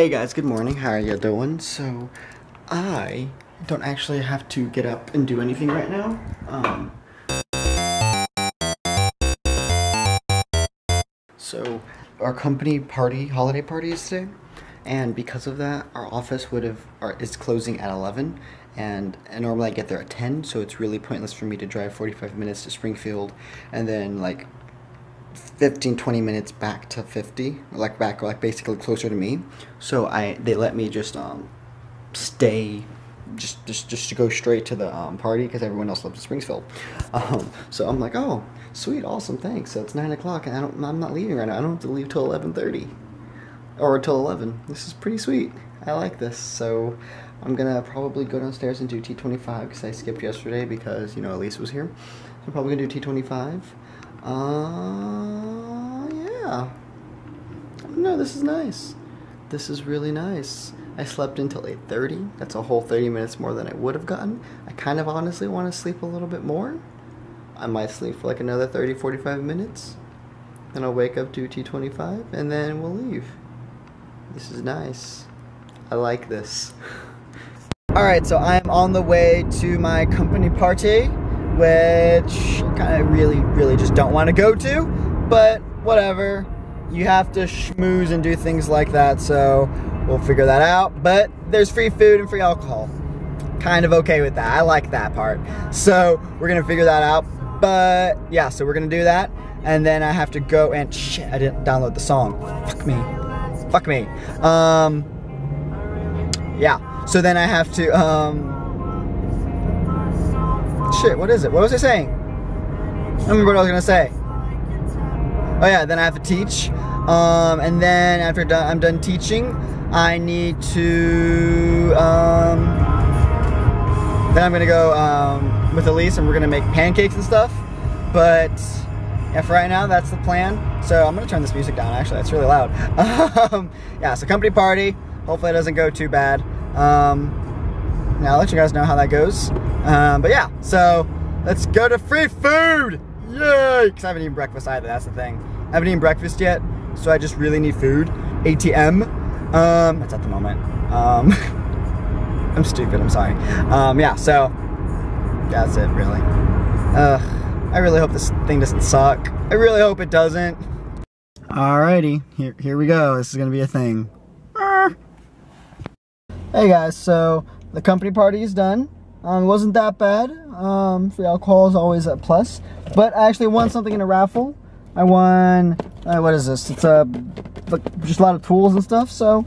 Hey guys, good morning. How are you doing? So, I don't actually have to get up and do anything right now. Um, so, our company party, holiday party is today, and because of that, our office would have are, is closing at 11, and, and normally I get there at 10, so it's really pointless for me to drive 45 minutes to Springfield, and then like 15 20 minutes back to 50 like back like basically closer to me. So i they let me just um stay just just just to go straight to the um, party because everyone else lives in springfield um so i'm like oh sweet awesome thanks. So it's nine o'clock and i don't i'm not leaving right now. I don't have to leave till 11.30 or till 11 this is pretty sweet. I like this. So i'm gonna probably go downstairs and do t25 because i skipped yesterday because you know elise was here. I'm probably gonna do t25 uh, yeah. No, this is nice. This is really nice. I slept until 8.30. That's a whole 30 minutes more than I would have gotten. I kind of honestly want to sleep a little bit more. I might sleep for like another 30, 45 minutes. Then I'll wake up, do T25, and then we'll leave. This is nice. I like this. Alright, so I'm on the way to my company party which I really, really just don't want to go to, but whatever. You have to schmooze and do things like that, so we'll figure that out. But there's free food and free alcohol. Kind of okay with that. I like that part. So we're gonna figure that out. But yeah, so we're gonna do that. And then I have to go and shit, I didn't download the song. Fuck me. Fuck me. Um yeah. So then I have to um Shit, what is it? What was I saying? I remember what I was gonna say. Oh yeah, then I have to teach. Um, and then after I'm done teaching, I need to, um, then I'm gonna go um, with Elise and we're gonna make pancakes and stuff. But yeah, for right now, that's the plan. So I'm gonna turn this music down, actually, that's really loud. um, yeah, so company party. Hopefully it doesn't go too bad. Um, now I'll let you guys know how that goes. Um, but yeah, so let's go to free food! Yay! Because I haven't eaten breakfast either, that's the thing. I haven't eaten breakfast yet, so I just really need food. ATM. Um, that's at the moment. Um, I'm stupid, I'm sorry. Um, yeah, so that's it, really. Ugh, I really hope this thing doesn't suck. I really hope it doesn't. Alrighty, here, here we go. This is gonna be a thing. Hey guys, so the company party is done. Um, it wasn't that bad. Um, free alcohol is always a plus. But I actually won something in a raffle. I won, uh, what is this? It's a, like, just a lot of tools and stuff, so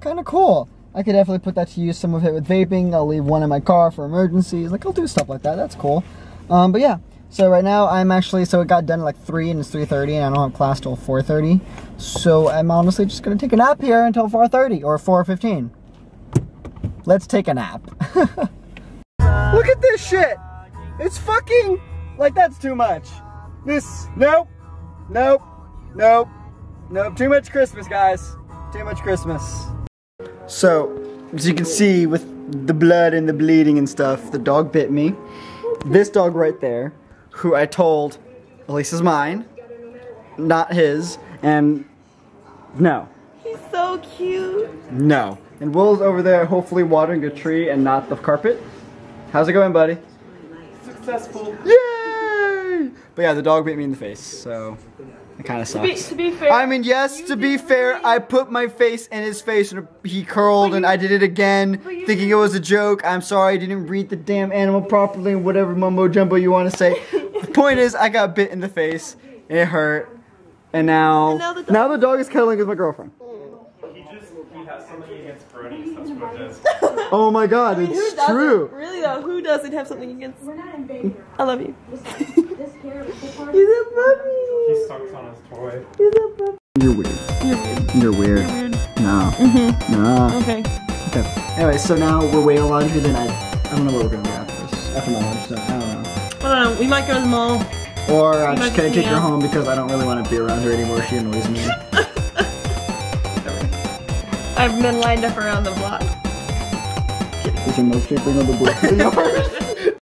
kind of cool. I could definitely put that to use, some of it with vaping. I'll leave one in my car for emergencies. Like, I'll do stuff like that. That's cool. Um, but yeah, so right now I'm actually, so it got done at like 3 and it's 3.30 and I don't have class till 4.30. So I'm honestly just going to take a nap here until 4.30 or 4.15. Let's take a nap. Look at this shit. It's fucking, like that's too much. This, nope, nope, nope, nope. Too much Christmas, guys. Too much Christmas. So, as you can see with the blood and the bleeding and stuff, the dog bit me. This dog right there, who I told, Elise is mine, not his, and no. He's so cute. No. And Will's over there hopefully watering a tree and not the carpet. How's it going, buddy? Successful. Yay! But yeah, the dog bit me in the face, so it kind of To be, sucks. to be fair. I mean, yes, to be fair, really- I put my face in his face and he curled But and I did it again, you thinking it was a joke. I'm sorry, I didn't read the damn animal properly, whatever mumbo jumbo you want to say. the point is, I got bit in the face, and it hurt, and now, And now the dog- now the dog is cuddling with my girlfriend. He just he has something against bronies. That's what it is. Oh my god, I mean, it's true. Really though, who doesn't have something against? We're not in Vegas. I love you. This hair, this part. He's a puppy. He sucks on his toy. He's a puppy. You're weird. You're weird. You're weird. You're weird. No. Mhm. No. Okay. Okay. Anyway, so now we're waiting on laundry, then I, I don't know what we're gonna do after this. After my lunch, so I don't know. I don't know. We might go to the mall. Or I'm might just gonna take her home because I don't really want to be around her anymore. She annoys me. I've been lined up around the block. Is your milkshake bring all the boys in the yard?